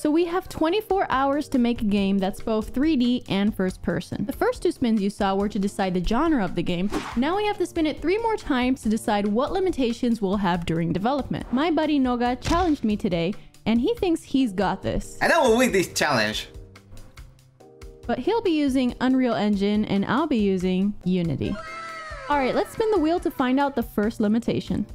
So we have 24 hours to make a game that's both 3D and first person. The first two spins you saw were to decide the genre of the game. Now we have to spin it three more times to decide what limitations we'll have during development. My buddy Noga challenged me today and he thinks he's got this. And I will win this challenge. But he'll be using Unreal Engine and I'll be using Unity. Alright, let's spin the wheel to find out the first limitation.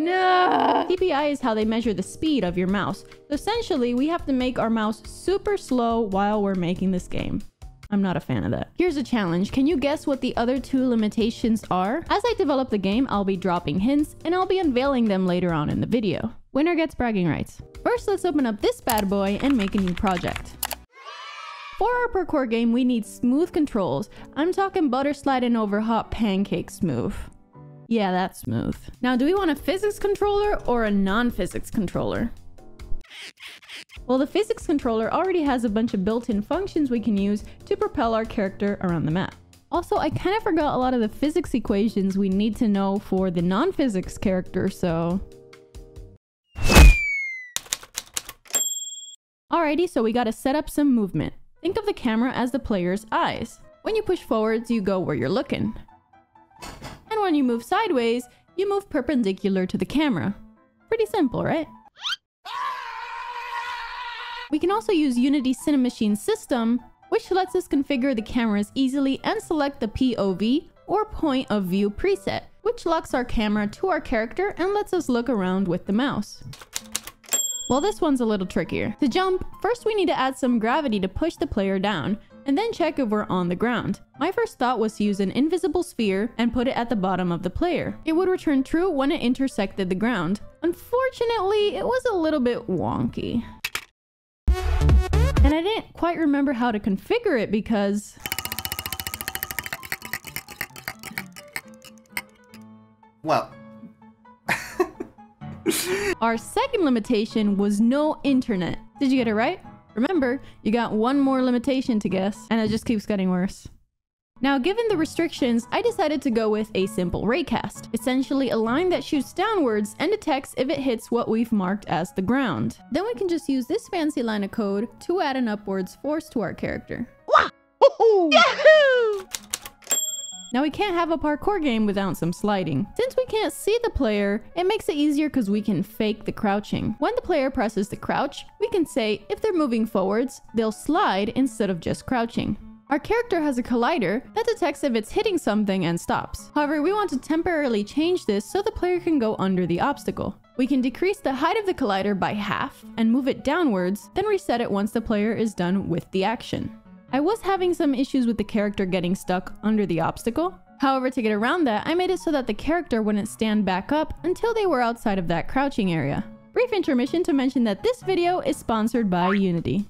No! DPI is how they measure the speed of your mouse. So essentially, we have to make our mouse super slow while we're making this game. I'm not a fan of that. Here's a challenge. Can you guess what the other two limitations are? As I develop the game, I'll be dropping hints and I'll be unveiling them later on in the video. Winner gets bragging rights. First, let's open up this bad boy and make a new project. For our parkour game, we need smooth controls. I'm talking butter sliding over hot pancake smooth. Yeah, that's smooth. Now, do we want a physics controller or a non-physics controller? Well, the physics controller already has a bunch of built-in functions we can use to propel our character around the map. Also, I kind of forgot a lot of the physics equations we need to know for the non-physics character, so... Alrighty, so we gotta set up some movement. Think of the camera as the player's eyes. When you push forwards, you go where you're looking when you move sideways, you move perpendicular to the camera. Pretty simple, right? We can also use Unity Cinemachine system, which lets us configure the cameras easily and select the POV or point of view preset, which locks our camera to our character and lets us look around with the mouse. Well, this one's a little trickier. To jump, first we need to add some gravity to push the player down, and then check if we're on the ground. My first thought was to use an invisible sphere and put it at the bottom of the player. It would return true when it intersected the ground. Unfortunately, it was a little bit wonky. And I didn't quite remember how to configure it because... Well... Our second limitation was no internet. Did you get it right? Remember, you got one more limitation to guess, and it just keeps getting worse. Now, given the restrictions, I decided to go with a simple raycast, essentially a line that shoots downwards and detects if it hits what we've marked as the ground. Then we can just use this fancy line of code to add an upwards force to our character. Yahoo! Now we can't have a parkour game without some sliding. Since we can't see the player, it makes it easier because we can fake the crouching. When the player presses the crouch, we can say if they're moving forwards, they'll slide instead of just crouching. Our character has a collider that detects if it's hitting something and stops. However, we want to temporarily change this so the player can go under the obstacle. We can decrease the height of the collider by half and move it downwards, then reset it once the player is done with the action. I was having some issues with the character getting stuck under the obstacle. However, to get around that, I made it so that the character wouldn't stand back up until they were outside of that crouching area. Brief intermission to mention that this video is sponsored by Unity.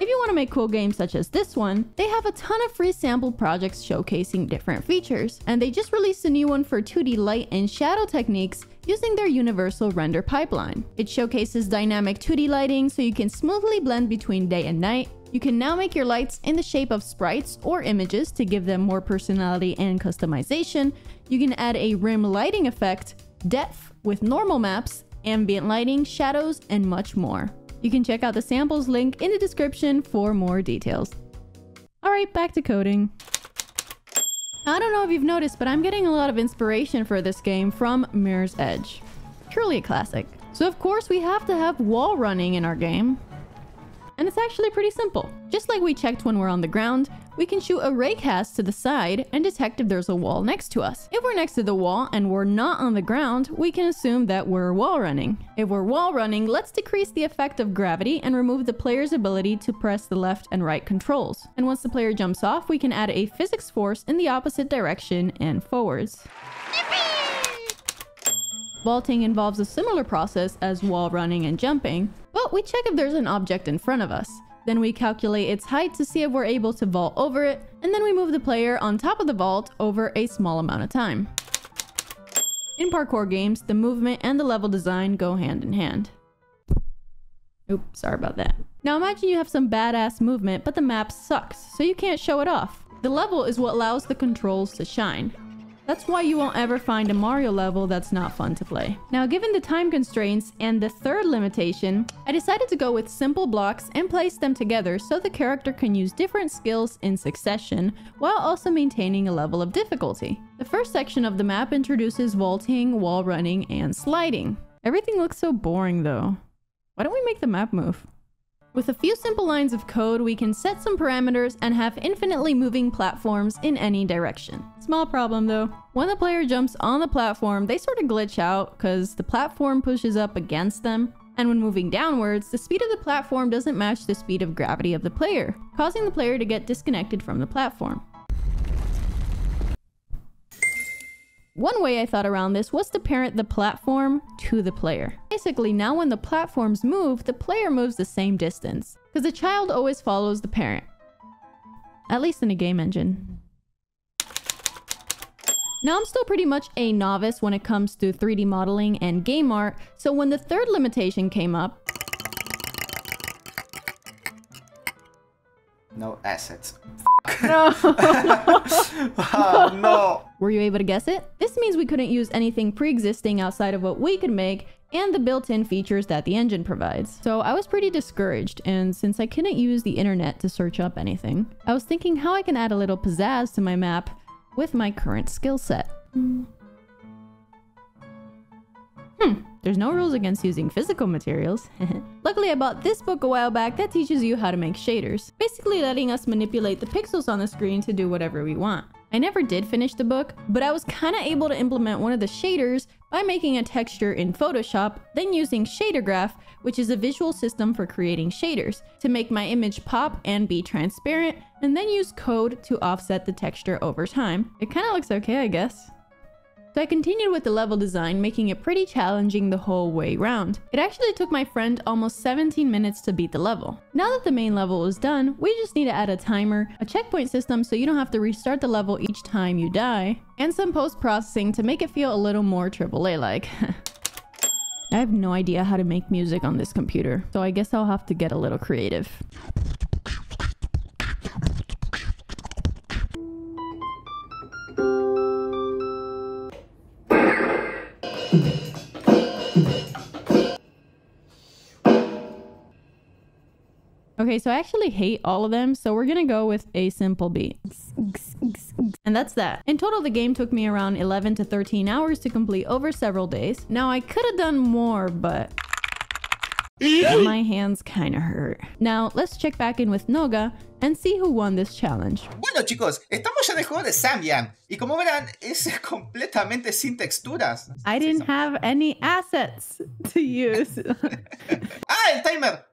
If you want to make cool games such as this one, they have a ton of free sample projects showcasing different features, and they just released a new one for 2D light and shadow techniques using their universal render pipeline. It showcases dynamic 2D lighting so you can smoothly blend between day and night, you can now make your lights in the shape of sprites or images to give them more personality and customization. You can add a rim lighting effect, depth with normal maps, ambient lighting, shadows, and much more. You can check out the samples link in the description for more details. Alright, back to coding. I don't know if you've noticed, but I'm getting a lot of inspiration for this game from Mirror's Edge. Truly a classic. So of course we have to have wall running in our game and it's actually pretty simple. Just like we checked when we're on the ground, we can shoot a raycast to the side and detect if there's a wall next to us. If we're next to the wall and we're not on the ground, we can assume that we're wall running. If we're wall running, let's decrease the effect of gravity and remove the player's ability to press the left and right controls. And once the player jumps off, we can add a physics force in the opposite direction and forwards. Vaulting involves a similar process as wall running and jumping, but we check if there's an object in front of us. Then we calculate its height to see if we're able to vault over it, and then we move the player on top of the vault over a small amount of time. In parkour games, the movement and the level design go hand in hand. Oops, sorry about that. Now imagine you have some badass movement, but the map sucks, so you can't show it off. The level is what allows the controls to shine. That's why you won't ever find a Mario level that's not fun to play. Now, given the time constraints and the third limitation, I decided to go with simple blocks and place them together so the character can use different skills in succession while also maintaining a level of difficulty. The first section of the map introduces vaulting, wall running, and sliding. Everything looks so boring though. Why don't we make the map move? With a few simple lines of code, we can set some parameters and have infinitely moving platforms in any direction. Small problem though. When the player jumps on the platform, they sort of glitch out because the platform pushes up against them. And when moving downwards, the speed of the platform doesn't match the speed of gravity of the player, causing the player to get disconnected from the platform. One way I thought around this was to parent the platform to the player. Basically, now when the platforms move, the player moves the same distance, because the child always follows the parent. At least in a game engine. Now I'm still pretty much a novice when it comes to 3D modeling and game art, so when the third limitation came up, No assets. No. Ah, no. Were you able to guess it? This means we couldn't use anything pre-existing outside of what we could make and the built-in features that the engine provides. So I was pretty discouraged, and since I couldn't use the internet to search up anything, I was thinking how I can add a little pizzazz to my map with my current skill set. Hmm. Hmm, there's no rules against using physical materials. Luckily, I bought this book a while back that teaches you how to make shaders, basically letting us manipulate the pixels on the screen to do whatever we want. I never did finish the book, but I was kinda able to implement one of the shaders by making a texture in Photoshop, then using ShaderGraph, which is a visual system for creating shaders, to make my image pop and be transparent, and then use code to offset the texture over time. It kinda looks okay, I guess. So I continued with the level design, making it pretty challenging the whole way round. It actually took my friend almost 17 minutes to beat the level. Now that the main level is done, we just need to add a timer, a checkpoint system so you don't have to restart the level each time you die, and some post-processing to make it feel a little more AAA-like. I have no idea how to make music on this computer, so I guess I'll have to get a little creative. Okay, so I actually hate all of them, so we're gonna go with a simple beat. And that's that. In total, the game took me around 11 to 13 hours to complete over several days. Now, I could have done more, but my hands kind of hurt. Now, let's check back in with Noga and see who won this challenge. Bueno chicos, estamos ya en el juego de Samyam. Y como verán, es completamente sin texturas. I didn't have any assets to use. ¡Ah, el timer!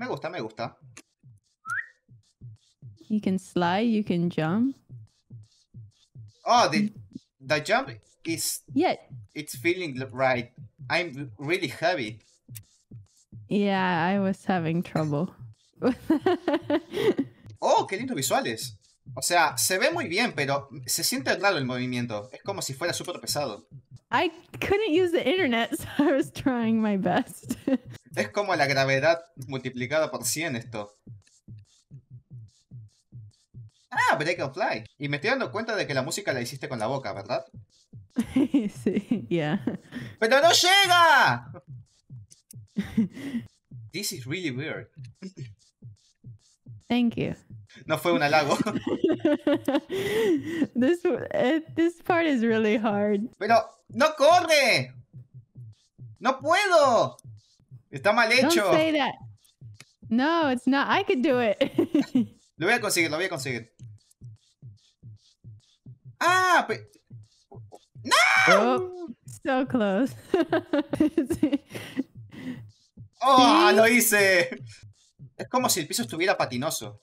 Me gusta, me gusta. you can slide, you can jump. Oh, the, the jump is... Yeah, It's feeling right. I'm really heavy. yeah, I was having trouble. Oh, qué lindos visuales. O sea, se ve muy bien, pero se siente raro el movimiento. Es como si fuera súper pesado. I couldn't use the internet, so I was trying my best. Es como la gravedad multiplicada por 100 esto. Ah, Break and Fly. Y me estoy dando cuenta de que la música la hiciste con la boca, ¿verdad? sí, yeah. ¡Pero no llega! This is really weird. Thank you. No fue un halago. this uh, this part is really hard. ¡Pero no corre! ¡No puedo! Está mal Don't hecho. say that. No, it's not. I could do it. Lo voy a conseguir, lo voy a conseguir. ¡Ah! pe- oh, so close. ¡Oh! ¿Sí? ¡Lo hice! Es como si el piso estuviera patinoso.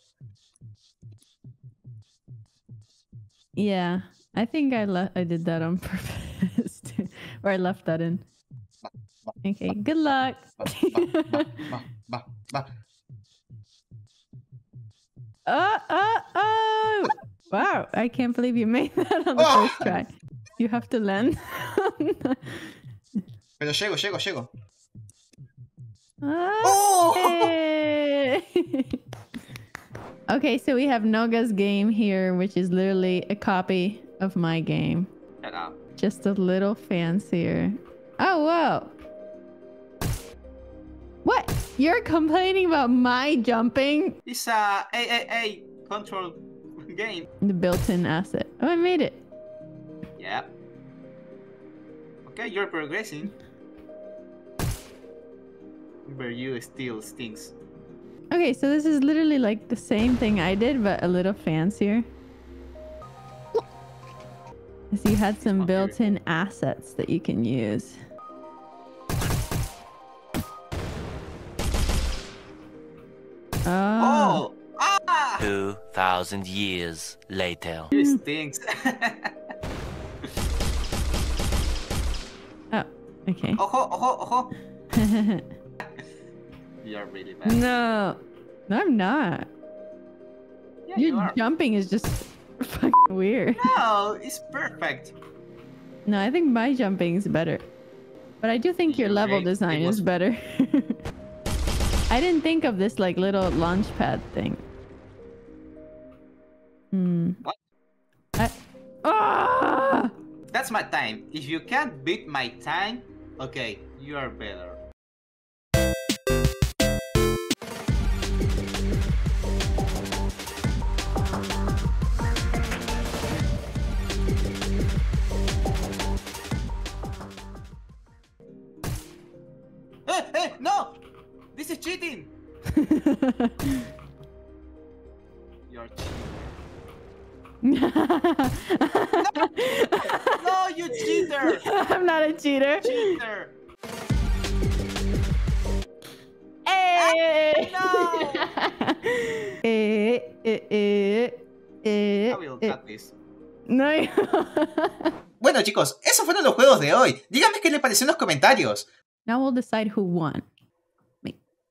yeah, I think I left. I did that on purpose, or I left that in. Okay, good luck. Oh, oh, oh! Wow, I can't believe you made that on the Oh. first try. You have to land. Pero llego, llego, llego. Ah, ¡Oh! Okay, so we have Noga's game here, which is literally a copy of my game. Just a little fancier. Oh, whoa. You're complaining about my jumping? It's uh, a AAA control game. The built-in asset. Oh, I made it. Yeah. Okay, you're progressing. Where you still stinks. Okay, so this is literally like the same thing I did, but a little fancier. So you had some built-in assets that you can use. Oh. Oh! Ah! 2,000 years later. You stinks. Oh, okay. ojo, ojo, ojo. You're really bad. no. No, I'm not. Yeah, Your are. jumping is just fucking weird. No, it's perfect. No, I think my jumping is better. But I do think your level design it is was- better. I didn't think of this like little launch pad thing. Hmm. What? I... Ah! That's my time. If you can't beat my time, okay, you are better. Cheating! You're cheating. No, you cheater! I'm not a cheater. Cheater! Hey! no! eh, eh, eh, eh, I will eh. cut this. No. Bueno chicos, esos fueron los juegos de hoy. Díganme qué les pareció en los comentarios. now we'll decide who won.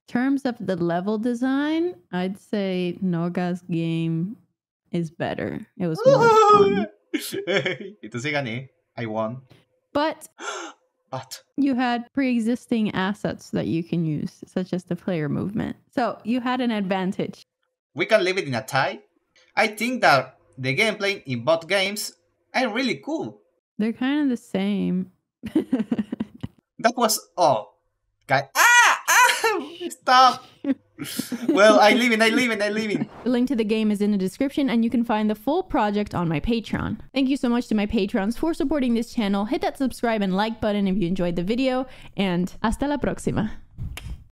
Terms of the level design, I'd say Noga's game is better. It was more fun. Entonces gané. I won. But But you had pre-existing assets that you can use, such as the player movement. So you had an advantage. we can leave it in a tie. I think that the gameplay in both games are really cool. They're kind of the same. That was all. Guy- ah! Stop! well, I leave it, I leave it, I leave it. The link to the game is in the description, and you can find the full project on my Patreon. Thank you so much to my patrons for supporting this channel. Hit that subscribe and like button if you enjoyed the video, and hasta la próxima.